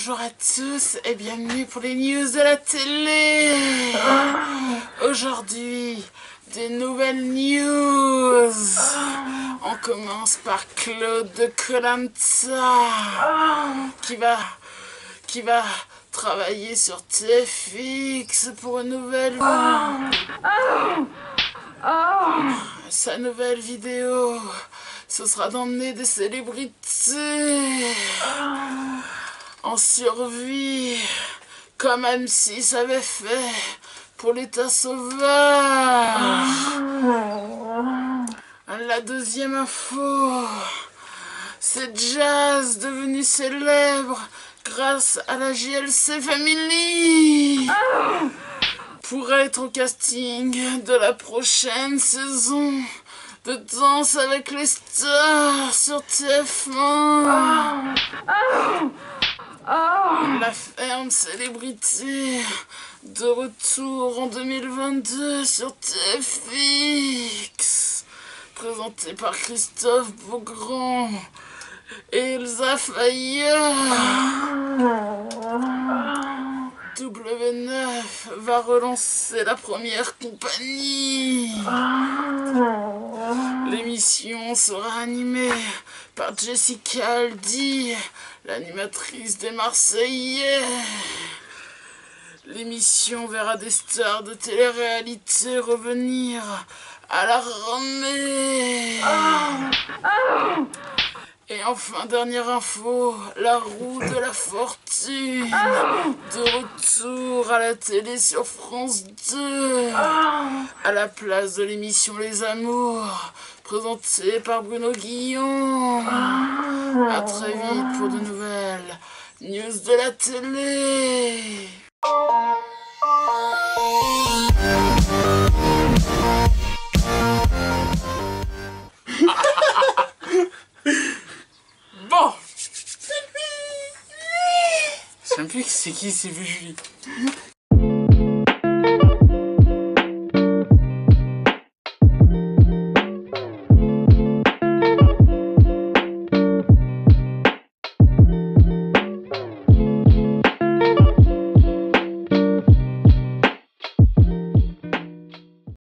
Bonjour à tous et bienvenue pour les news de la télé. Aujourd'hui, des nouvelles news. On commence par Claude de qui va, qui va travailler sur TFX pour une nouvelle. Sa nouvelle vidéo, ce sera d'emmener des célébrités survie, comme M6 avait fait pour l'état sauvage. La deuxième info, c'est Jazz devenu célèbre grâce à la JLC Family pour être au casting de la prochaine saison de Danse avec les stars sur TF1. La ferme célébrité de retour en 2022 sur TFX. Présenté par Christophe Beaugrand et Elsa Fayet. Va relancer la première compagnie. L'émission sera animée par Jessica Aldi, l'animatrice des Marseillais. L'émission verra des stars de télé-réalité revenir à la ramée. Et enfin, dernière info, la roue de la fortune, de retour à la télé sur France 2, à la place de l'émission Les Amours, présentée par Bruno Guillon. A très vite pour de nouvelles news de la télé. Plus c'est qui c'est vu Julie.